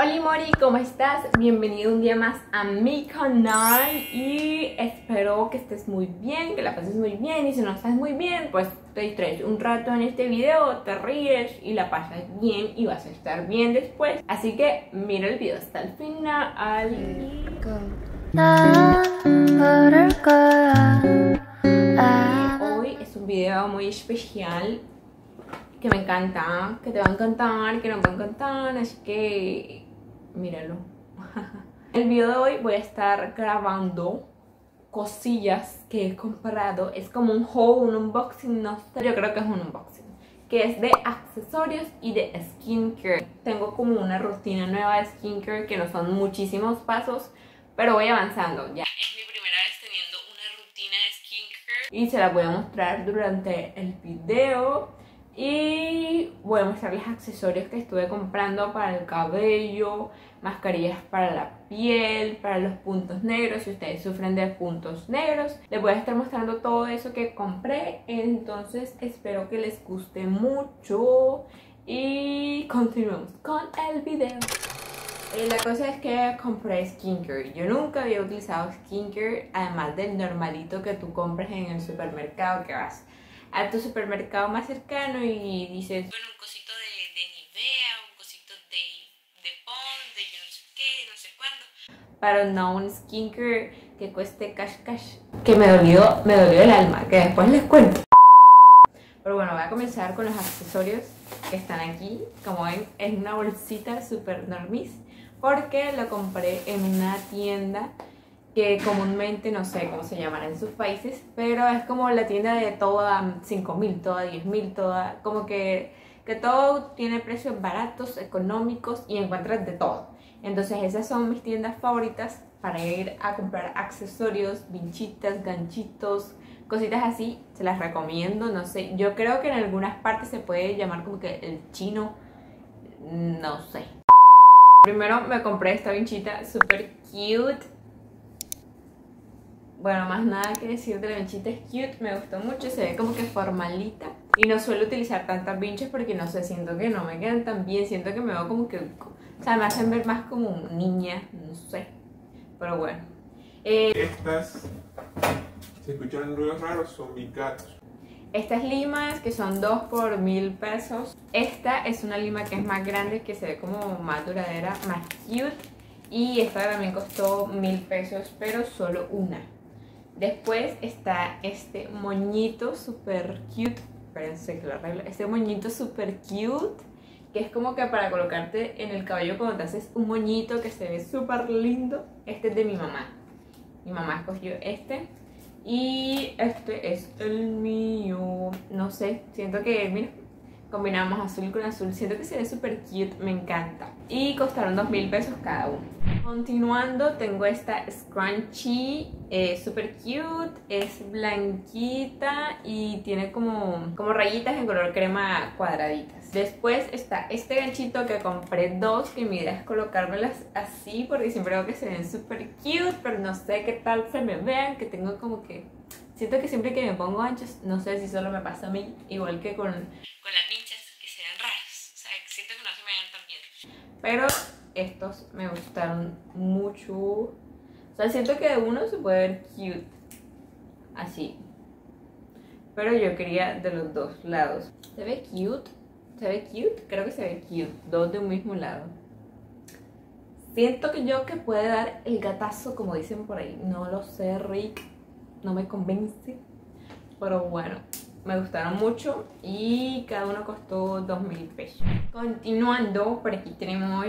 Hola Mori, ¿cómo estás? Bienvenido un día más a mi canal y espero que estés muy bien, que la pases muy bien y si no estás muy bien, pues te distraes un rato en este video, te ríes y la pasas bien y vas a estar bien después. Así que mira el video hasta el final. Hoy es un video muy especial que me encanta, que te va a encantar, que nos va a encantar, así que míralo. El video de hoy voy a estar grabando cosillas que he comprado. Es como un haul, un unboxing, no sé. Yo creo que es un unboxing. Que es de accesorios y de skincare. Tengo como una rutina nueva de skincare que no son muchísimos pasos, pero voy avanzando ya. Es mi primera vez teniendo una rutina de skincare y se la voy a mostrar durante el video. Y voy a mostrarles accesorios que estuve comprando para el cabello, mascarillas para la piel, para los puntos negros, si ustedes sufren de puntos negros. Les voy a estar mostrando todo eso que compré, entonces espero que les guste mucho y continuemos con el video. Eh, la cosa es que compré skincare. Yo nunca había utilizado skincare, además del normalito que tú compras en el supermercado que vas a tu supermercado más cercano y dices, bueno, un cosito de, de Nivea, un cosito de, de Pond, de yo no sé qué, no sé cuándo. Para no un skincare que cueste cash cash. Que me dolió, me dolió el alma, que después les cuento. Pero bueno, voy a comenzar con los accesorios que están aquí. Como ven, es una bolsita super normis. Porque lo compré en una tienda que comúnmente no sé cómo se llamará en sus países, pero es como la tienda de toda 5.000, toda 10.000, toda, como que, que todo tiene precios baratos, económicos y encuentras de todo. Entonces esas son mis tiendas favoritas para ir a comprar accesorios, vinchitas, ganchitos, cositas así, se las recomiendo, no sé, yo creo que en algunas partes se puede llamar como que el chino, no sé. Primero me compré esta vinchita super cute bueno, más nada que decir de la vinchita, es cute, me gustó mucho, se ve como que formalita. Y no suelo utilizar tantas vinchas porque no sé, siento que no me quedan tan bien, siento que me veo como que, o sea, me hacen ver más como niña, no sé. Pero bueno. Eh, Estas, si escuchan ruidos raros, son mis gatos. Estas limas que son 2 por mil pesos. Esta es una lima que es más grande, que se ve como más duradera, más cute. Y esta también costó mil pesos, pero solo una. Después está este moñito super cute. Espérense que lo arreglo. Este moñito super cute. Que es como que para colocarte en el cabello cuando te haces un moñito que se ve súper lindo. Este es de mi mamá. Mi mamá escogió este. Y este es el mío. No sé, siento que, mira, combinamos azul con azul. Siento que se ve súper cute, me encanta. Y costaron dos mil pesos cada uno. Continuando, tengo esta scrunchie, es super cute, es blanquita y tiene como, como rayitas en color crema cuadraditas. Después está este ganchito que compré dos, que mi idea es colocármelas así porque siempre veo que se ven super cute, pero no sé qué tal se me vean, que tengo como que... Siento que siempre que me pongo anchos, no sé si solo me pasa a mí, igual que con, con las nichas, que se ven raros. O sea, siento que no se me ven tan bien. Pero estos me gustaron mucho. O sea, siento que de uno se puede ver cute. Así. Pero yo quería de los dos lados. ¿Se ve cute? ¿Se ve cute? Creo que se ve cute. Dos de un mismo lado. Siento que yo que puede dar el gatazo, como dicen por ahí. No lo sé, Rick. No me convence. Pero bueno, me gustaron mucho y cada uno costó dos mil pesos. Continuando, por aquí tenemos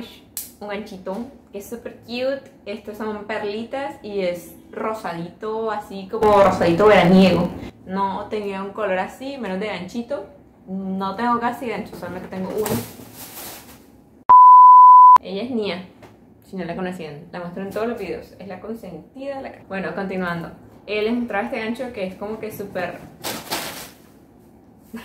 un ganchito que es súper cute. Estos son perlitas y es rosadito, así como rosadito veraniego. No tenía un color así, menos de ganchito. No tengo casi gancho, solamente tengo uno. Ella es Nia, si no la conocían. La muestro en todos los videos. Es la consentida. Bueno, continuando. Él les mostraba este gancho que es como que súper...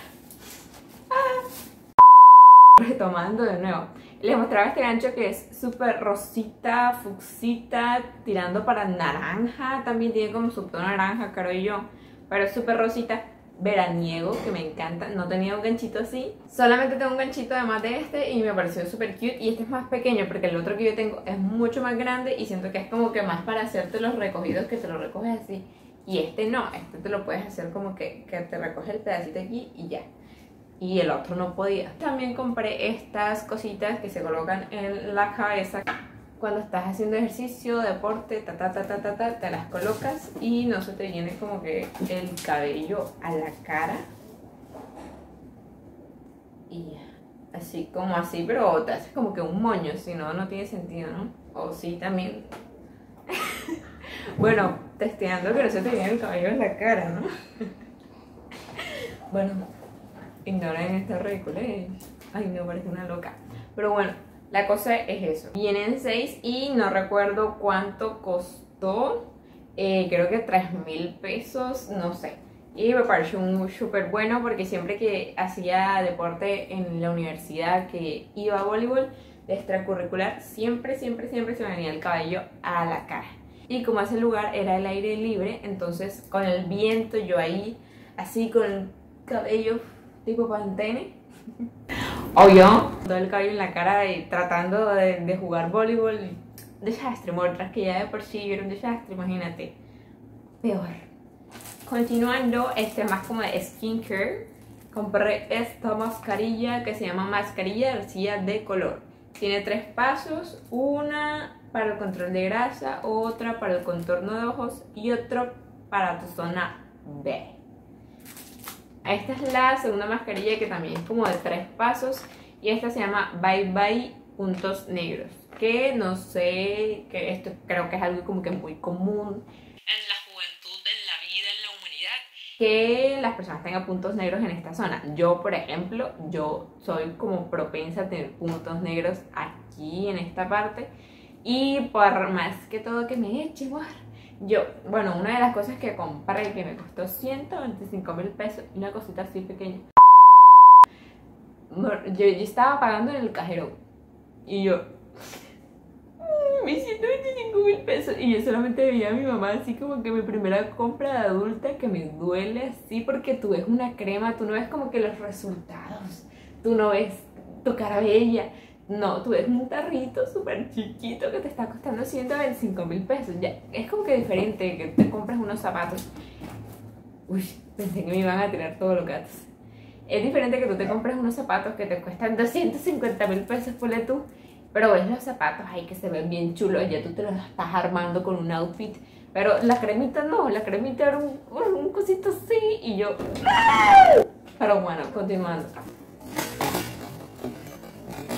Retomando de nuevo les mostraba este gancho que es súper rosita, fuxita, tirando para naranja. También tiene como su tono naranja, creo yo. Pero es súper rosita. Veraniego que me encanta. No tenía un ganchito así. Solamente tengo un ganchito además de este y me pareció súper cute. Y este es más pequeño porque el otro que yo tengo es mucho más grande y siento que es como que más para hacerte los recogidos que te lo recoges así. Y este no, este te lo puedes hacer como que, que te recoge el pedacito aquí y ya. Y el otro no podía. También compré estas cositas que se colocan en la cabeza cuando estás haciendo ejercicio, deporte, ta ta ta ta ta, ta te las colocas y no se te viene como que el cabello a la cara. Y así como así, pero te haces como que un moño, si no, no tiene sentido, ¿no? O sí, también. bueno, testeando que no se te viene el cabello en la cara, ¿no? bueno, ignoren esta ridículo. Ay, me parece una loca. Pero bueno, la cosa es eso. Vienen 6 y no recuerdo cuánto costó. Eh, creo que 3 mil pesos, no sé. Y me pareció súper bueno porque siempre que hacía deporte en la universidad, que iba a voleibol extracurricular, siempre, siempre, siempre se me venía el cabello a la cara. Y como ese lugar era el aire libre, entonces con el viento yo ahí, así con el cabello tipo pantene, o yo, todo el cabello en la cara y tratando de, jugar voleibol. Desastre, tras que ya de por sí era un desastre, imagínate. Peor. Continuando, este más como de skincare, compré esta mascarilla que se llama mascarilla de arcilla de color. Tiene tres pasos, una para el control de grasa, otra para el contorno de ojos y otro para tu zona B. Esta es la segunda mascarilla que también es como de tres pasos y esta se llama Bye Bye Puntos Negros, que no sé, que esto creo que es algo como que muy común. En la juventud, en la vida, en la humanidad, que las personas tengan puntos negros en esta zona. Yo, por ejemplo, yo soy como propensa a tener puntos negros aquí en esta parte. Y por más que todo que me eche, yo, bueno, una de las cosas que compré que me costó 125 mil pesos, una cosita así pequeña. Yo, estaba pagando en el cajero y yo, mm, mis 125 mil pesos. Y yo solamente veía a mi mamá así como que mi primera compra de adulta que me duele así porque tú ves una crema, tú no ves como que los resultados, tú no ves tu cara bella no, tú ves un tarrito súper chiquito que te está costando 125 mil pesos. Ya, es como que diferente que te compras unos zapatos. Uy, pensé que me iban a tirar todos los gatos. Es diferente que tú te compres unos zapatos que te cuestan 250 mil pesos, por tú. Pero ves los zapatos ahí que se ven bien chulos, ya tú te los estás armando con un outfit. Pero la cremita no, la cremita era un, un cosito así y yo... ¡ah! Pero bueno, continuando.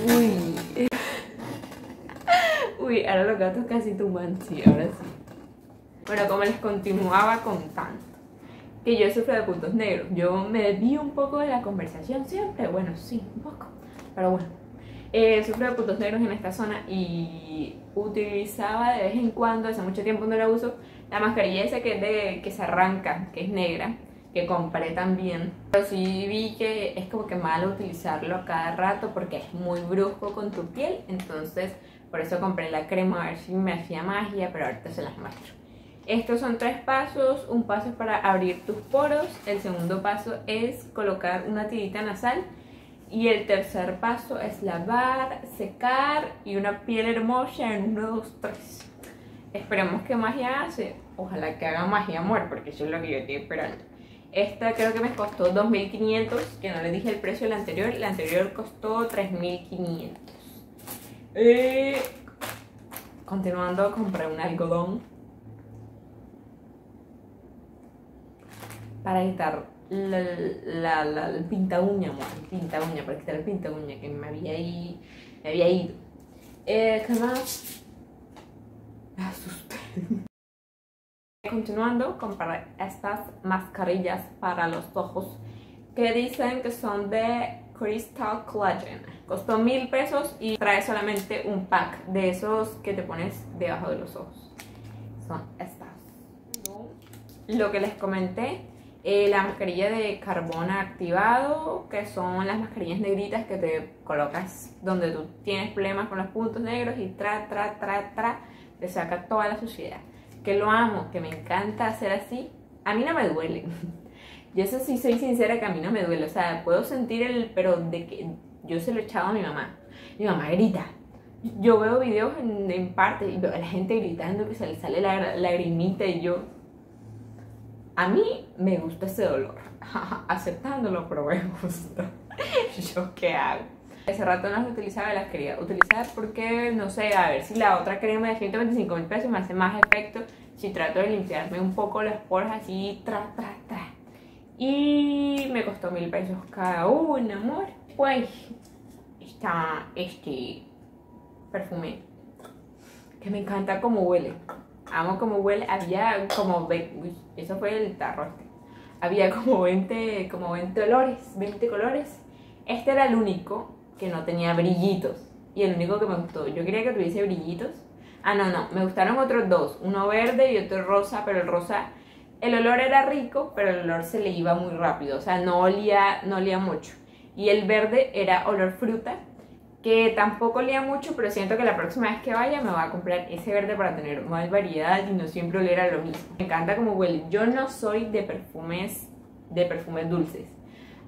Uy. Uy, ahora los gatos casi tumban, sí, ahora sí. Bueno, como les continuaba contando, que yo sufro de puntos negros. Yo me desvío un poco de la conversación siempre, bueno, sí, un poco, pero bueno. Eh, sufro de puntos negros en esta zona y utilizaba de vez en cuando, hace mucho tiempo no la uso, la mascarilla esa que, es de, que se arranca, que es negra que compré también. Pero sí vi que es como que malo utilizarlo a cada rato porque es muy brusco con tu piel. Entonces, por eso compré la crema a ver si me hacía magia, pero ahorita se las muestro. Estos son tres pasos. Un paso es para abrir tus poros. El segundo paso es colocar una tirita nasal. Y el tercer paso es lavar, secar y una piel hermosa en 1, 2, 3. Esperemos que magia hace. Ojalá que haga magia amor, porque eso es lo que yo estoy esperando. Esta creo que me costó 2.500, que no le dije el precio del anterior. La anterior costó 3.500. Eh, continuando, compré un algodón para quitar la, la, la, el pinta uña, pinta uña, para quitar el pinta uña que me había, ahí, me había ido. Eh. Me asusté. Continuando, compré estas mascarillas para los ojos que dicen que son de Crystal Collagen. Costó mil pesos y trae solamente un pack de esos que te pones debajo de los ojos. Son estas. Lo que les comenté, eh, la mascarilla de carbón activado, que son las mascarillas negritas que te colocas donde tú tienes problemas con los puntos negros y tra, tra, tra, tra, te saca toda la suciedad que lo amo, que me encanta hacer así, a mí no me duele. Y eso sí soy sincera que a mí no me duele. O sea, puedo sentir el, pero de que yo se lo he echado a mi mamá. Mi mamá grita. Yo veo videos en, en parte y veo a la gente gritando que se le sale la lagrimita y yo... A mí me gusta ese dolor. Aceptándolo, pero me gusta. ¿Yo qué hago? Hace rato no las utilizaba y las quería utilizar porque, no sé, a ver si la otra crema de 125 mil pesos me hace más efecto si trato de limpiarme un poco las poras así. Y me costó mil pesos cada una, amor. Pues está este perfume que me encanta como huele. Amo como huele. Había como... eso fue el tarro este. Había como 20, como 20 olores, 20 colores. Este era el único que no tenía brillitos. Y el único que me gustó. Yo quería que tuviese brillitos. Ah, no, no. Me gustaron otros dos. Uno verde y otro rosa. Pero el rosa... El olor era rico, pero el olor se le iba muy rápido. O sea, no olía, no olía mucho. Y el verde era olor fruta que tampoco olía mucho, pero siento que la próxima vez que vaya me voy a comprar ese verde para tener más variedad y no siempre oler a lo mismo. Me encanta como huele. Yo no soy de perfumes, de perfumes dulces.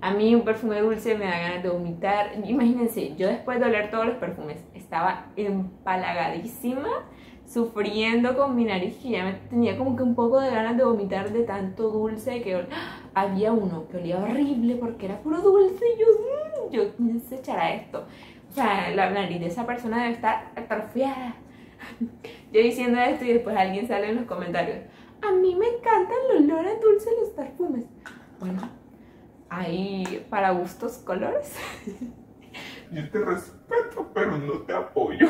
A mí un perfume dulce me da ganas de vomitar. Imagínense, yo después de oler todos los perfumes estaba empalagadísima, sufriendo con mi nariz que ya me tenía como que un poco de ganas de vomitar de tanto dulce que había uno que olía horrible porque era puro dulce y yo, mm, yo, ¿quién se echará esto? O sea, la nariz de esa persona debe estar atrofiada. Yo diciendo esto y después alguien sale en los comentarios. A mí me encanta el olor a dulce de los perfumes. Bueno, hay para gustos colores. Yo te respeto, pero no te apoyo.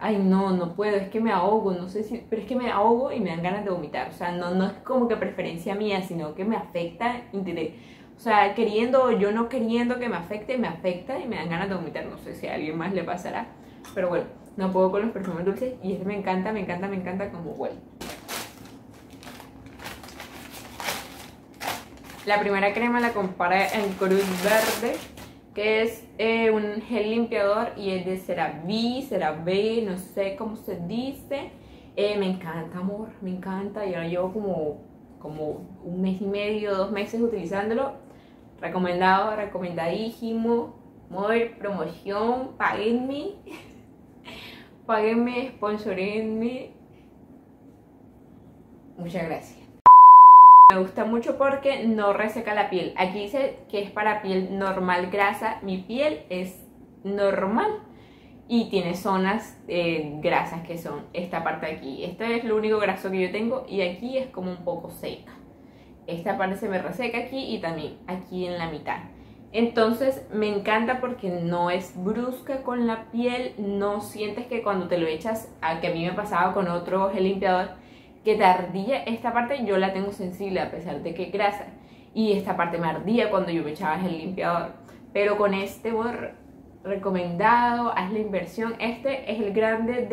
Ay, no, no puedo, es que me ahogo, no sé si, pero es que me ahogo y me dan ganas de vomitar. O sea, no, no es como que preferencia mía, sino que me afecta o sea, queriendo o yo no queriendo que me afecte, me afecta y me dan ganas de vomitar. No sé si a alguien más le pasará. Pero bueno, no puedo con los perfumes dulces y este me encanta, me encanta, me encanta como huele. La primera crema la compré en Cruz Verde, que es eh, un gel limpiador y es de CeraVe, CeraVe, no sé cómo se dice. Eh, me encanta, amor, me encanta. Y ahora llevo como, como un mes y medio, dos meses utilizándolo Recomendado, recomendadísimo. Muy promoción, paguenme. paguenme, sponsorenme. Muchas gracias. Me gusta mucho porque no reseca la piel. Aquí dice que es para piel normal grasa. Mi piel es normal y tiene zonas eh, grasas que son esta parte de aquí. Este es lo único graso que yo tengo y aquí es como un poco seca esta parte se me reseca aquí y también aquí en la mitad. Entonces me encanta porque no es brusca con la piel, no sientes que cuando te lo echas, a que a mí me pasaba con otro gel limpiador, que te ardía esta parte, yo la tengo sensible a pesar de que es grasa. Y esta parte me ardía cuando yo me echaba el limpiador. Pero con este recomendado, haz la inversión. Este es el grande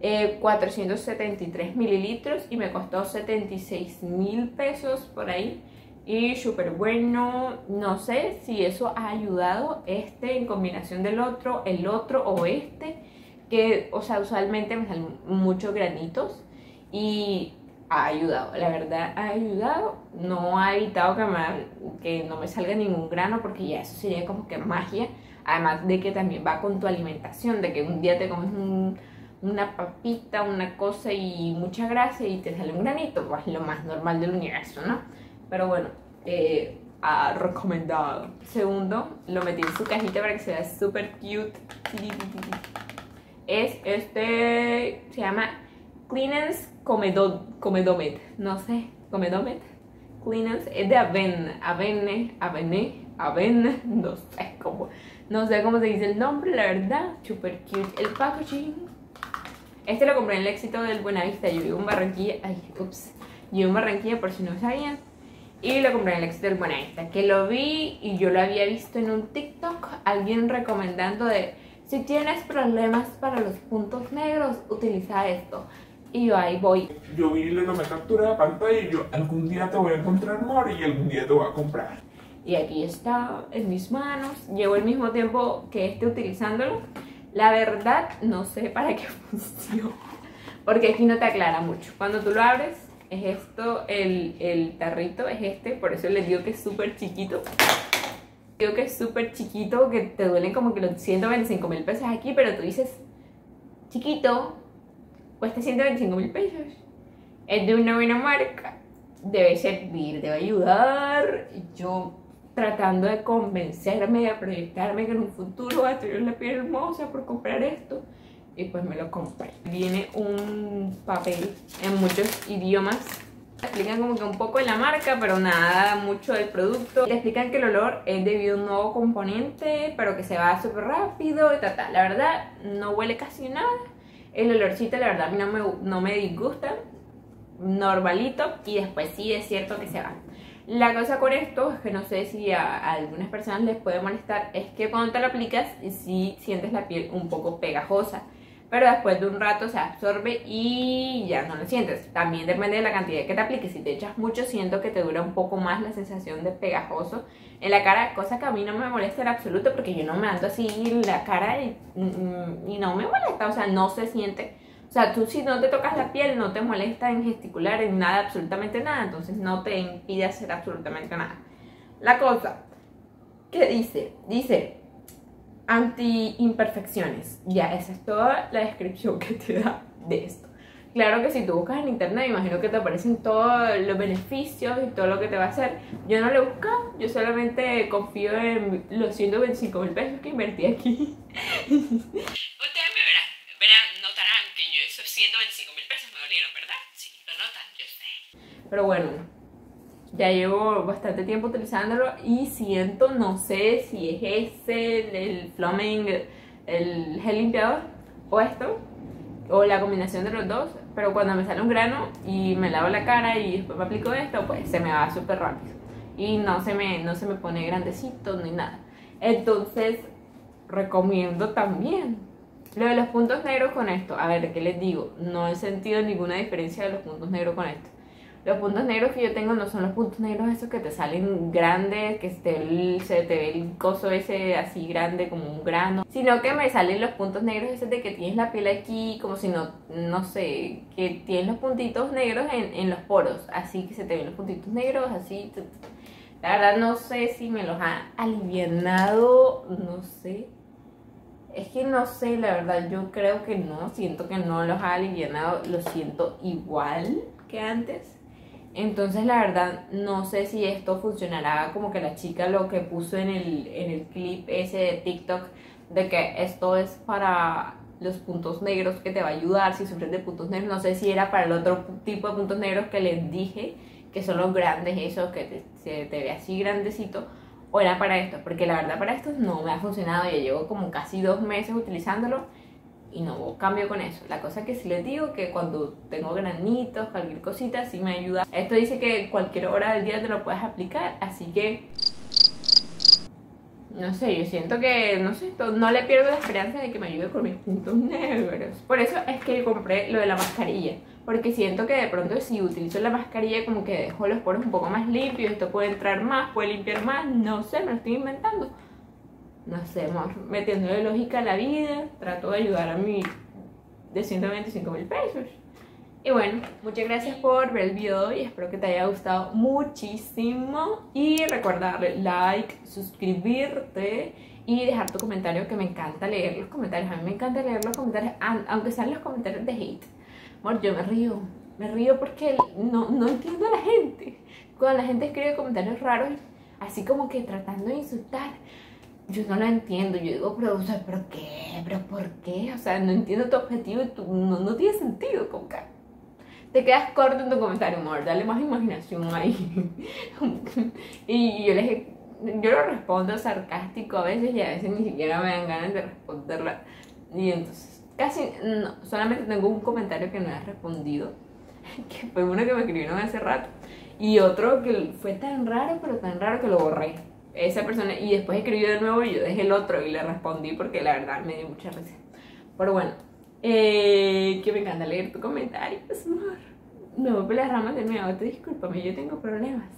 de 473 eh, mililitros y me costó 76 mil pesos por ahí y súper bueno no sé si eso ha ayudado este en combinación del otro el otro o este que o sea usualmente me salen muchos granitos y ha ayudado la verdad ha ayudado no ha evitado que, que no me salga ningún grano porque ya eso sería como que magia además de que también va con tu alimentación de que un día te comes un una papita, una cosa y mucha grasa y te sale un granito, pues lo más normal del universo, ¿no? Pero bueno, eh, recomendado. Segundo, lo metí en su cajita para que se vea súper cute. Es este, se llama Cleanance Comedomet, no sé, Comedomet. Cleanance, es de Avene, Avene, Avene, Avene, no sé cómo, no sé cómo se dice el nombre, la verdad, super cute. El packaging este lo compré en el éxito del Buenavista. Yo vivo en Barranquilla. Ay, ups. Yo vivo en Barranquilla por si no sabían. Y lo compré en el éxito del Buenavista. Que lo vi y yo lo había visto en un TikTok. Alguien recomendando de si tienes problemas para los puntos negros, utiliza esto. Y yo ahí voy. Yo vi la me captura de pantalla y yo algún día te voy a encontrar amor y algún día te voy a comprar. Y aquí está en mis manos. Llevo el mismo tiempo que este utilizándolo. La verdad, no sé para qué funciona. Porque aquí no te aclara mucho. Cuando tú lo abres, es esto, el, el tarrito es este, por eso les digo que es súper chiquito. Digo que es súper chiquito, que te duelen como que los 125 mil pesos aquí, pero tú dices, chiquito, cuesta 125 mil pesos. Es de una buena marca, debe servir, debe ayudar. Yo tratando de convencerme, de proyectarme que en un futuro voy a tener la piel hermosa por comprar esto. Y pues me lo compré. Viene un papel en muchos idiomas. Explican como que un poco de la marca, pero nada mucho del producto. Te explican que el olor es debido a un nuevo componente, pero que se va súper rápido y tal, tal. La verdad, no huele casi nada. El olorcito, la verdad, a mí no me, no me disgusta. Normalito. Y después sí es cierto que se va. La cosa con esto es que no sé si a, algunas personas les puede molestar, es que cuando te lo aplicas sí sientes la piel un poco pegajosa, pero después de un rato se absorbe y ya no lo sientes. También depende de la cantidad que te apliques, si te echas mucho siento que te dura un poco más la sensación de pegajoso en la cara, cosa que a mí no me molesta en absoluto porque yo no me ando así en la cara y, mm, y no me molesta, o sea, no se siente o sea, tú si no te tocas la piel, no te molesta en gesticular, en nada, absolutamente nada, entonces no te impide hacer absolutamente nada. La cosa, ¿qué dice? Dice, anti-imperfecciones. Ya, esa es toda la descripción que te da de esto. Claro que si tú buscas en internet, imagino que te aparecen todos los beneficios y todo lo que te va a hacer. Yo no lo he buscado, yo solamente confío en los 125 mil pesos que invertí aquí. 125 mil pesos me dolieron, ¿verdad? Sí, lo notan, yo sé. Pero bueno, ya llevo bastante tiempo utilizándolo y siento, no sé si es ese, el Flaming, el gel limpiador o esto, o la combinación de los dos, pero cuando me sale un grano y me lavo la cara y después me aplico esto, pues se me va súper rápido y no se, me, no se me pone grandecito ni nada. Entonces, recomiendo también lo de los puntos negros con esto, a ver, ¿qué les digo? No he sentido ninguna diferencia de los puntos negros con esto. Los puntos negros que yo tengo no son los puntos negros esos que te salen grandes, que se te, ve el coso ese así grande como un grano, sino que me salen los puntos negros esos de que tienes la piel aquí como si no, no sé, que tienes los puntitos negros en, en los poros, así que se te ven los puntitos negros, así. La verdad no sé si me los ha alivianado, no sé. Es que no sé, la verdad, yo creo que no, siento que no los ha aliviado, lo siento igual que antes. Entonces, la verdad, no sé si esto funcionará como que la chica lo que puso en el, en el clip ese de TikTok, de que esto es para los puntos negros que te va a ayudar si sufres de puntos negros. No sé si era para el otro tipo de puntos negros que les dije, que son los grandes, esos que se te ve así grandecito o era para esto, porque la verdad para esto no me ha funcionado, ya llevo como casi dos meses utilizándolo y no cambio con eso. La cosa que sí les digo que cuando tengo granitos, cualquier cosita, sí me ayuda. Esto dice que cualquier hora del día te lo puedes aplicar, así que no sé, yo siento que, no sé, no le pierdo la esperanza de que me ayude con mis puntos negros. Por eso es que compré lo de la mascarilla porque siento que de pronto si utilizo la mascarilla como que dejo los poros un poco más limpios, esto puede entrar más, puede limpiar más, no sé, me lo estoy inventando. No sé, metiéndole lógica a la vida, trato de ayudar a mi de 125 mil pesos. Y bueno, muchas gracias por ver el video y espero que te haya gustado muchísimo. Y recuerda like, suscribirte y dejar tu comentario que me encanta leer los comentarios. A mí me encanta leer los comentarios, aunque sean los comentarios de hate Amor, yo me río. Me río porque no, no entiendo a la gente. Cuando la gente escribe comentarios raros, así como que tratando de insultar, yo no lo entiendo. Yo digo, pero, o sea, ¿pero qué? ¿Pero por qué? O sea, no entiendo tu objetivo y tu, no, no tiene sentido, como que te quedas corto en tu comentario, amor. Dale más imaginación ahí. y yo les yo lo respondo sarcástico a veces y a veces ni siquiera me dan ganas de responderla. Y entonces casi, no, solamente tengo un comentario que no he respondido, que fue uno que me escribieron hace rato, y otro que fue tan raro, pero tan raro que lo borré. Esa persona, y después escribió de nuevo y yo dejé el otro y le respondí porque la verdad me dio mucha risa. Pero bueno, eh, que me encanta leer tu comentario, amor. Me voy por las ramas de nuevo, te discúlpame, yo tengo problemas.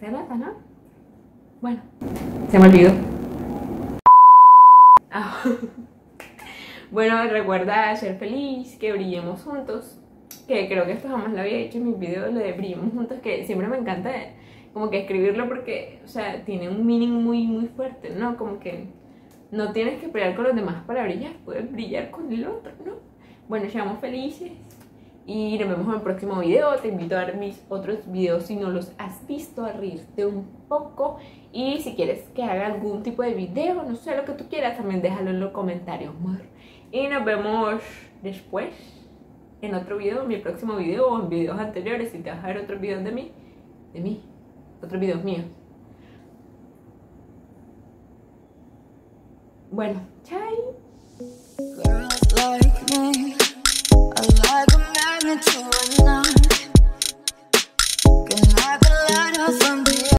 Se nota, ¿no? Bueno, se me olvidó. Ah. Bueno, recuerda ser feliz, que brillemos juntos que creo que esto jamás lo había hecho en mis videos, lo de brillemos juntos, que siempre me encanta como que escribirlo porque, o sea, tiene un meaning muy, muy fuerte, ¿no? Como que no tienes que brillar con los demás para brillar, puedes brillar con el otro, ¿no? Bueno, seamos felices y nos vemos en el próximo video. Te invito a ver mis otros videos si no los has visto, a reírte un poco. Y si quieres que haga algún tipo de video, no sé, lo que tú quieras, también déjalo en los comentarios, amor. Y nos vemos después en otro video, en mi próximo video o en videos anteriores. Si te vas a ver otros videos de mí, de mí, otros videos mío. Bueno, chai.